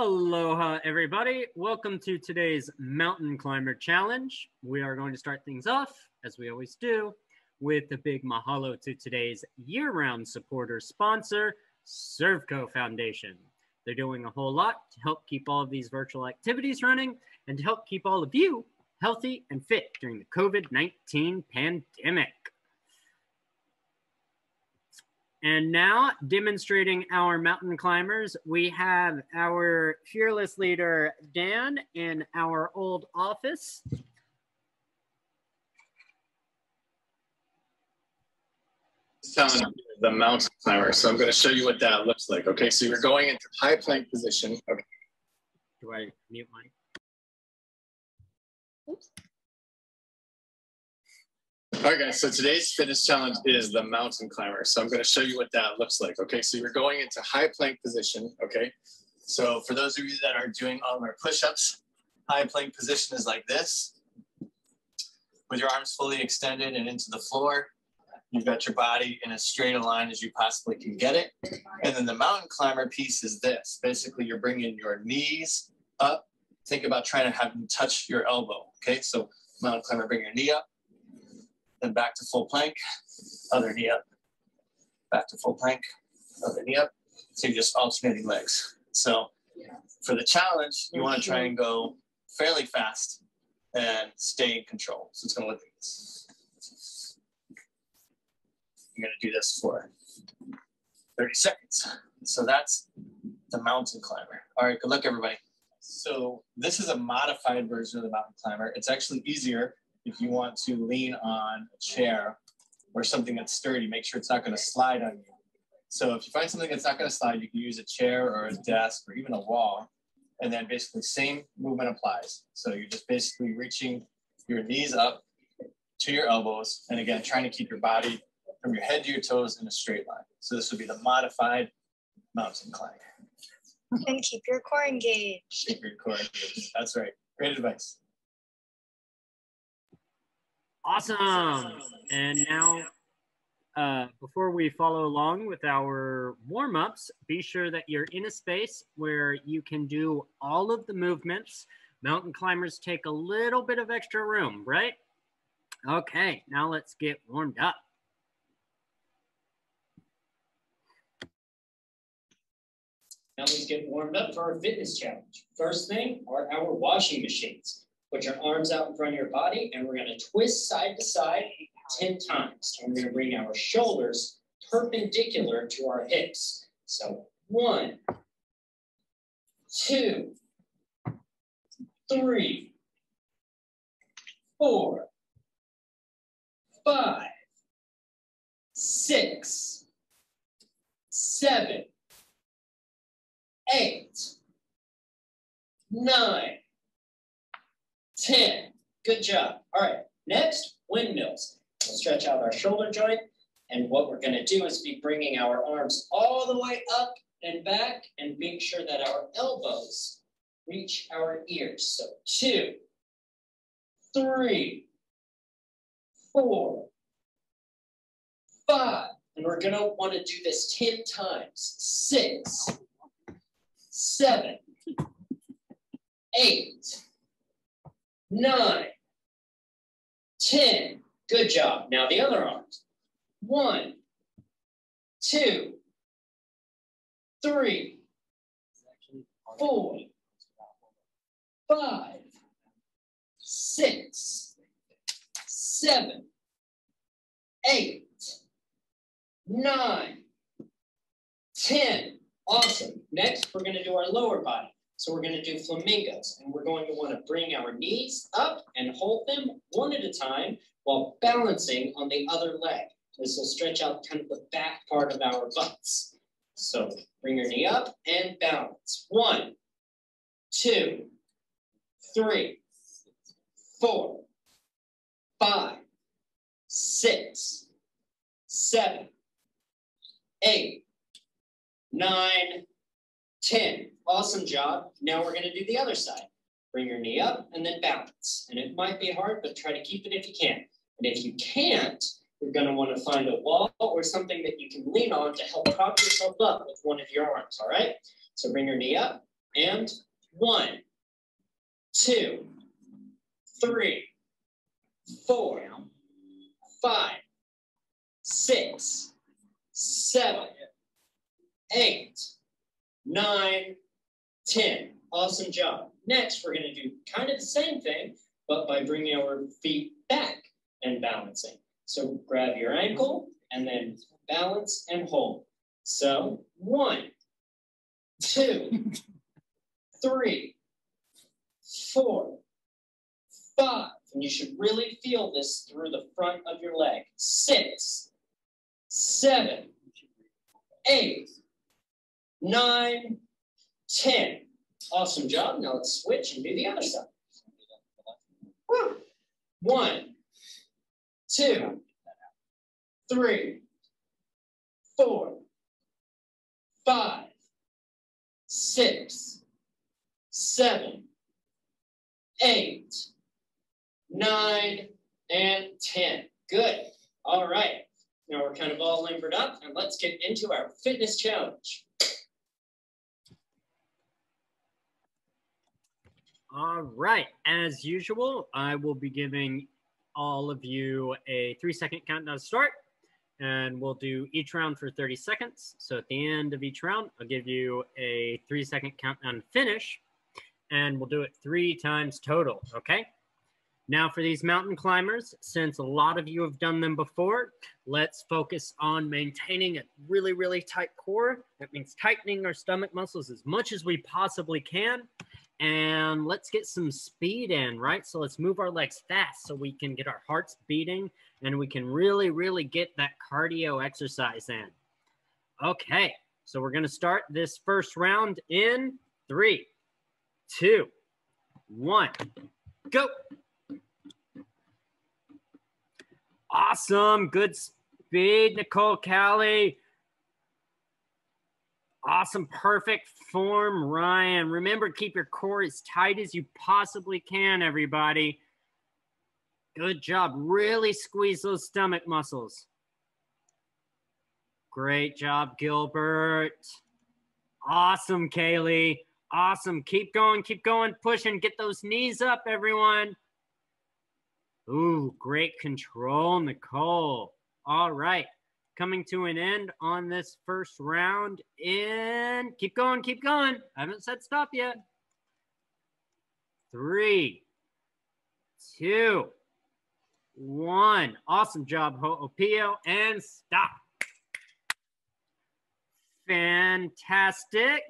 Aloha, everybody. Welcome to today's Mountain Climber Challenge. We are going to start things off, as we always do, with a big mahalo to today's year round supporter sponsor, Servco Foundation. They're doing a whole lot to help keep all of these virtual activities running and to help keep all of you healthy and fit during the COVID 19 pandemic. And now, demonstrating our mountain climbers, we have our fearless leader, Dan, in our old office. telling the mountain climber. So I'm going to show you what that looks like. Okay, so you're going into high plank position. Okay. Do I mute my? Oops. All right, guys, so today's fitness challenge is the mountain climber. So I'm going to show you what that looks like. Okay, so you're going into high plank position. Okay, so for those of you that are doing all our push-ups, high plank position is like this with your arms fully extended and into the floor. You've got your body in as straight a line as you possibly can get it. And then the mountain climber piece is this. Basically, you're bringing your knees up. Think about trying to have them touch your elbow. Okay, so mountain climber, bring your knee up then back to full plank, other knee up, back to full plank, other knee up. So you're just alternating legs. So for the challenge, you want to try and go fairly fast and stay in control. So it's going to look like this. I'm going to do this for 30 seconds. So that's the mountain climber. All right, good luck, everybody. So this is a modified version of the mountain climber. It's actually easier if you want to lean on a chair or something that's sturdy, make sure it's not going to slide on you. So if you find something that's not going to slide, you can use a chair or a desk or even a wall. And then basically same movement applies. So you're just basically reaching your knees up to your elbows. And again, trying to keep your body from your head to your toes in a straight line. So this would be the modified mountain climb. And keep your core engaged. Keep your core engaged. That's right. Great advice. Awesome. And now, uh, before we follow along with our warm ups, be sure that you're in a space where you can do all of the movements. Mountain climbers take a little bit of extra room, right? Okay, now let's get warmed up. Now let's get warmed up for our fitness challenge. First thing are our washing machines. Put your arms out in front of your body, and we're going to twist side to side 10 times. And we're going to bring our shoulders perpendicular to our hips. So one, two, three, four, five, six, seven, eight, nine, 10. Good job. All right, next, windmills. We'll stretch out our shoulder joint. And what we're gonna do is be bringing our arms all the way up and back and make sure that our elbows reach our ears. So two, three, four, five. And we're gonna wanna do this 10 times. Six, seven, eight, nine, 10. Good job. Now the other arms. One, two, three, four, five, six, seven, eight, nine, ten. Awesome. Next, we're going to do our lower body. So we're going to do flamingos, and we're going to want to bring our knees up and hold them one at a time while balancing on the other leg. This will stretch out kind of the back part of our butts. So bring your knee up and balance. One, two, three, four, five, six, seven, eight, nine, 10. Awesome job. Now we're going to do the other side. Bring your knee up and then balance. And it might be hard, but try to keep it if you can. And if you can't, you're going to want to find a wall or something that you can lean on to help prop yourself up with one of your arms, all right? So bring your knee up And one, two, three, four, five, six, seven, eight, nine, ten. Awesome job. Next, we're going to do kind of the same thing, but by bringing our feet back and balancing. So grab your ankle and then balance and hold. So one, two, three, four, five, and you should really feel this through the front of your leg. Six, seven, eight, nine, ten. Awesome job. Now let's switch and do the other side. One, two, three, four, five, six, seven, eight, nine, and 10. Good. All right. Now we're kind of all limbered up, and let's get into our fitness challenge. All right. As usual, I will be giving all of you a three second countdown start, and we'll do each round for 30 seconds. So at the end of each round, I'll give you a three second countdown finish, and we'll do it three times total. Okay. Now, for these mountain climbers, since a lot of you have done them before, let's focus on maintaining a really, really tight core. That means tightening our stomach muscles as much as we possibly can. And let's get some speed in, right? So let's move our legs fast so we can get our hearts beating and we can really, really get that cardio exercise in. Okay, so we're going to start this first round in three, two, one, go. Awesome. Good speed, Nicole Callie. Awesome. Perfect form, Ryan. Remember, keep your core as tight as you possibly can, everybody. Good job. Really squeeze those stomach muscles. Great job, Gilbert. Awesome, Kaylee. Awesome. Keep going, keep going, pushing. Get those knees up, everyone. Ooh, great control, Nicole. All right. Coming to an end on this first round And Keep going, keep going. I haven't said stop yet. Three, two, one. Awesome job, Ho'opio, and stop. Fantastic.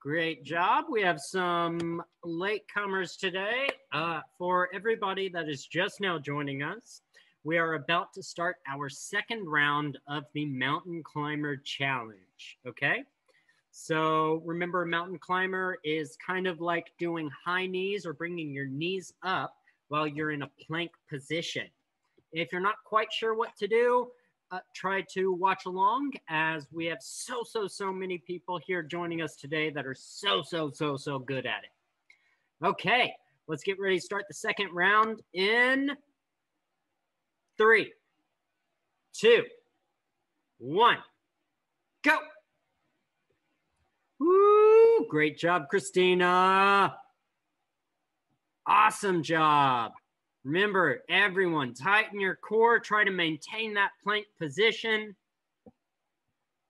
Great job. We have some latecomers today. Uh, for everybody that is just now joining us, we are about to start our second round of the Mountain Climber Challenge. Okay. So remember, mountain climber is kind of like doing high knees or bringing your knees up while you're in a plank position. If you're not quite sure what to do, uh, try to watch along as we have so, so, so many people here joining us today that are so, so, so, so good at it. Okay, let's get ready to start the second round in three, two, one, go. Woo, great job, Christina. Awesome job. Remember, everyone, tighten your core. Try to maintain that plank position.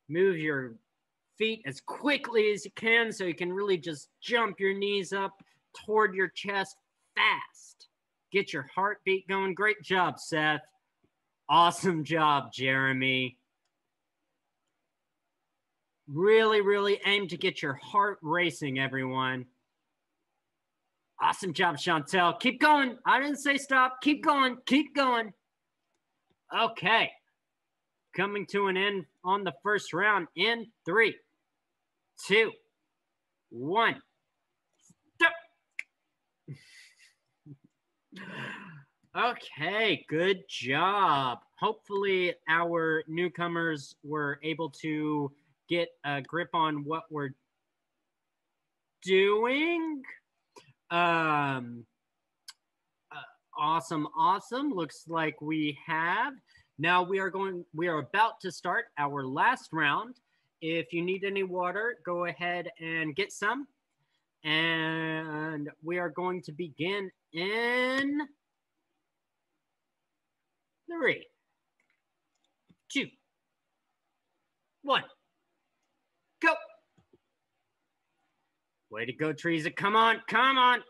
Move your feet as quickly as you can so you can really just jump your knees up toward your chest fast. Get your heartbeat going. Great job, Seth. Awesome job, Jeremy. Really, really aim to get your heart racing, everyone. Awesome job, Chantel. Keep going. I didn't say stop. Keep going. Keep going. Okay. Coming to an end on the first round in three, two, one. Stop. Okay, good job. Hopefully, our newcomers were able to get a grip on what we're doing. Um, uh, awesome, awesome. Looks like we have. Now we are going, we are about to start our last round. if you need any water, go ahead and get some. And we are going to begin in three, two, one, go. Way to go, Teresa. Come on, come on.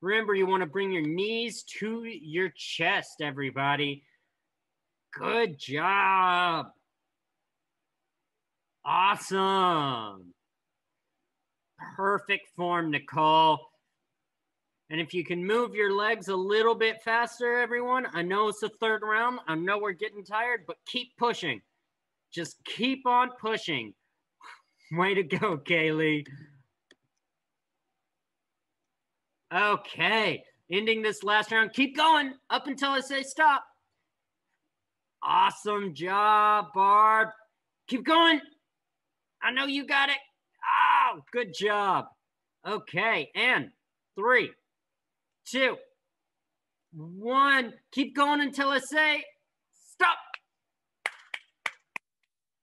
Remember, you want to bring your knees to your chest, everybody. Good job. Awesome. Perfect form, Nicole. And if you can move your legs a little bit faster, everyone, I know it's the third round. I know we're getting tired, but keep pushing. Just keep on pushing. Way to go, Kaylee. Okay, ending this last round. Keep going up until I say stop. Awesome job, Barb. Keep going. I know you got it. Oh, good job. Okay, and three, two, one. Keep going until I say stop.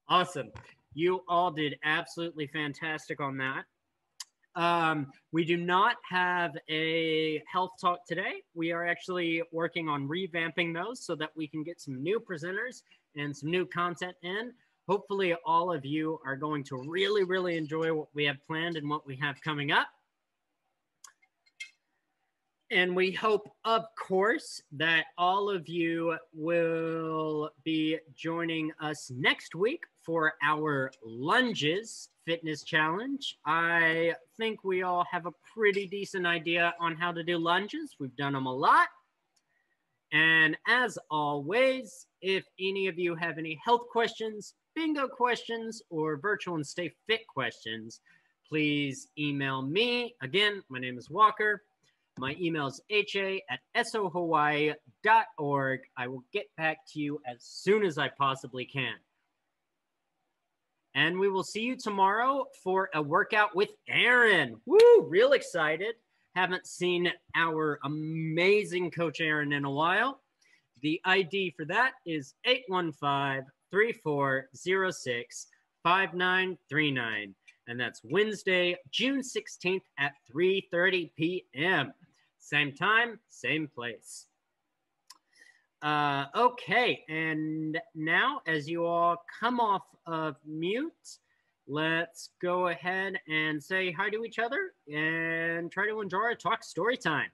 Awesome. You all did absolutely fantastic on that. Um, we do not have a health talk today. We are actually working on revamping those so that we can get some new presenters and some new content in. Hopefully, all of you are going to really, really enjoy what we have planned and what we have coming up. And we hope, of course, that all of you will be joining us next week for our lunges fitness challenge. I think we all have a pretty decent idea on how to do lunges. We've done them a lot. And as always, if any of you have any health questions, bingo questions, or virtual and stay fit questions, please email me. Again, my name is Walker. My email is ha at sohawaii.org. I will get back to you as soon as I possibly can. And we will see you tomorrow for a workout with Aaron. Woo, real excited. Haven't seen our amazing coach Aaron in a while. The ID for that is 815 3406 5939. And that's Wednesday, June 16th at 3:30 p.m. Same time, same place. Uh, okay, and now as you all come off of mute, let's go ahead and say hi to each other and try to enjoy our talk story time.